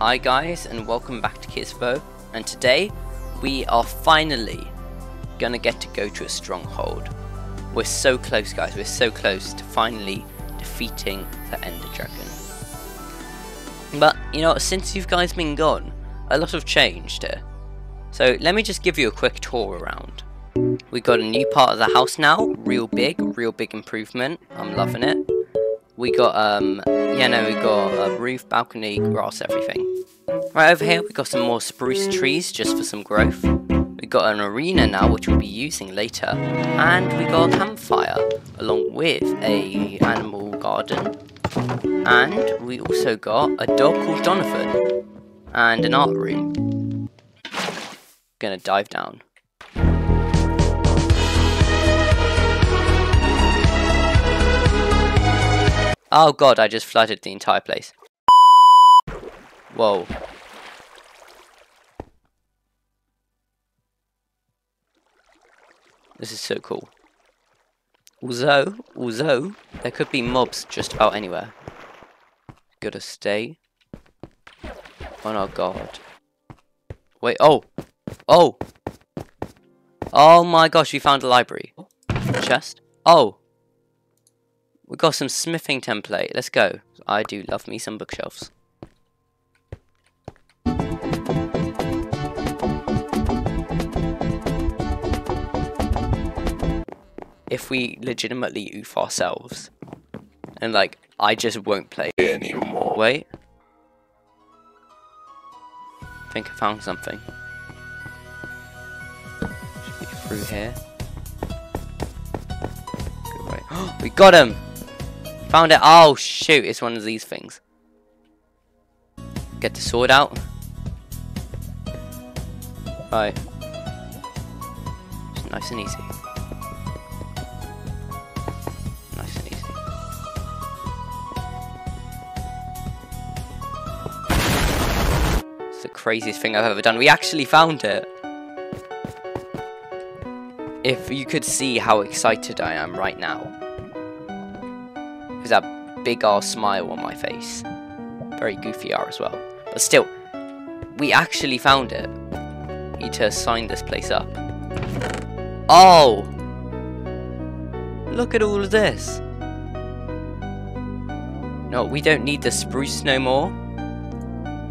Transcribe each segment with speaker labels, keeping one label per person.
Speaker 1: Hi guys and welcome back to Kisvo and today we are finally gonna get to go to a stronghold. We're so close guys, we're so close to finally defeating the Ender Dragon. But you know since you guys been gone, a lot have changed here. So let me just give you a quick tour around. We got a new part of the house now, real big, real big improvement, I'm loving it. We got, um, yeah, no, we got a roof, balcony, grass, everything. Right over here, we got some more spruce trees just for some growth. We got an arena now, which we'll be using later. And we got a campfire, along with a animal garden. And we also got a dog called Jonathan. And an art room. Gonna dive down. Oh god, I just flooded the entire place. Whoa. This is so cool. Although, although, there could be mobs just about anywhere. Gotta stay Oh our god. Wait, oh! Oh! Oh my gosh, we found a library. Chest? Oh! We got some smithing template. Let's go. I do love me some bookshelves. If we legitimately oof ourselves, and like, I just won't play anymore. Wait. I think I found something. Should be through here. Good way. we got him! Found it. Oh, shoot. It's one of these things. Get the sword out. Right. Just nice and easy. Nice and easy. It's the craziest thing I've ever done. We actually found it. If you could see how excited I am right now with that big ass smile on my face. Very goofy R as well. But still, we actually found it. Need to sign this place up. Oh! Look at all of this. No, we don't need the spruce no more.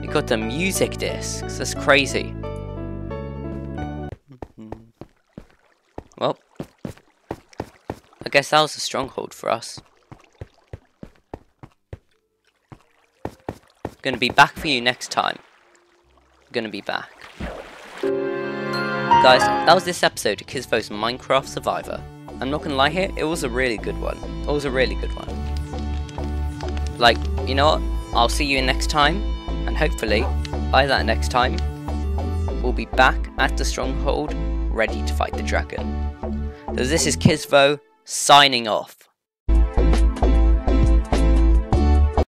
Speaker 1: We got the music discs. That's crazy. Well, I guess that was a stronghold for us. Gonna be back for you next time. Gonna be back. Guys, that was this episode of Kisvo's Minecraft Survivor. I'm not gonna lie here, it was a really good one. It was a really good one. Like, you know what? I'll see you next time, and hopefully, by that next time, we'll be back at the Stronghold, ready to fight the dragon. So this is Kizvo, signing off.